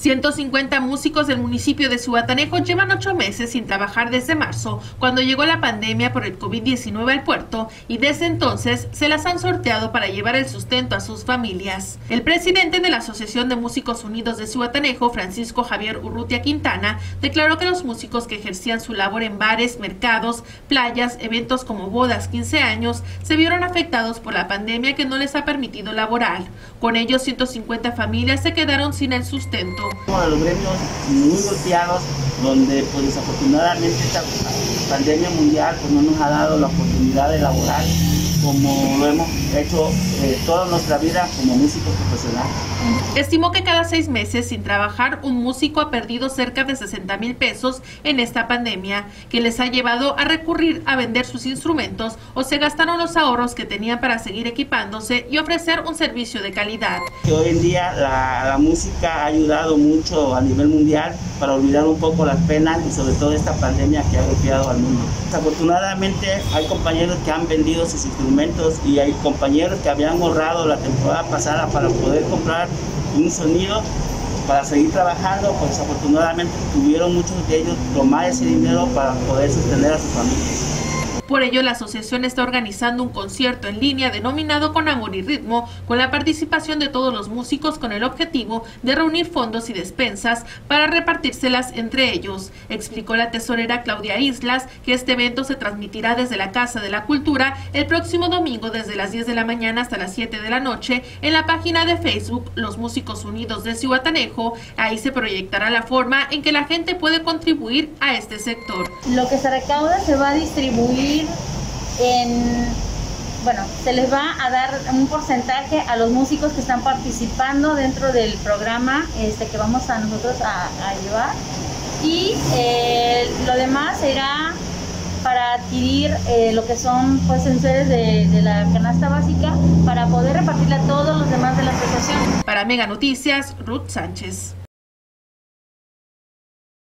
150 músicos del municipio de Cihuatanejo llevan ocho meses sin trabajar desde marzo, cuando llegó la pandemia por el COVID-19 al puerto, y desde entonces se las han sorteado para llevar el sustento a sus familias. El presidente de la Asociación de Músicos Unidos de Cihuatanejo, Francisco Javier Urrutia Quintana, declaró que los músicos que ejercían su labor en bares, mercados, playas, eventos como bodas, 15 años, se vieron afectados por la pandemia que no les ha permitido laborar. Con ellos, 150 familias se quedaron sin el sustento. Uno de los gremios muy golpeados, donde pues desafortunadamente esta pandemia mundial pues no nos ha dado la oportunidad de laborar como lo hemos hecho eh, toda nuestra vida como músicos profesionales. Estimó que cada seis meses sin trabajar un músico ha perdido cerca de 60 mil pesos en esta pandemia, que les ha llevado a recurrir a vender sus instrumentos o se gastaron los ahorros que tenían para seguir equipándose y ofrecer un servicio de calidad. Que hoy en día la, la música ha ayudado mucho a nivel mundial para olvidar un poco las penas y sobre todo esta pandemia que ha golpeado al mundo. Desafortunadamente hay compañeros que han vendido sus instrumentos y hay compañeros que habían ahorrado la temporada pasada para poder comprar un sonido para seguir trabajando, pues afortunadamente tuvieron muchos de ellos tomar ese dinero para poder sostener a sus familias. Por ello, la asociación está organizando un concierto en línea denominado Con Amor y Ritmo, con la participación de todos los músicos con el objetivo de reunir fondos y despensas para repartírselas entre ellos. Explicó la tesorera Claudia Islas que este evento se transmitirá desde la Casa de la Cultura el próximo domingo desde las 10 de la mañana hasta las 7 de la noche en la página de Facebook Los Músicos Unidos de Cihuatanejo. Ahí se proyectará la forma en que la gente puede contribuir a este sector. Lo que se recauda se va a distribuir en, bueno, se les va a dar un porcentaje a los músicos que están participando dentro del programa este, que vamos a nosotros a, llevar y eh, lo demás será para adquirir eh, lo que son pues de, de, la canasta básica para poder repartirle a todos los demás de la asociación. Para Mega Noticias, Ruth Sánchez.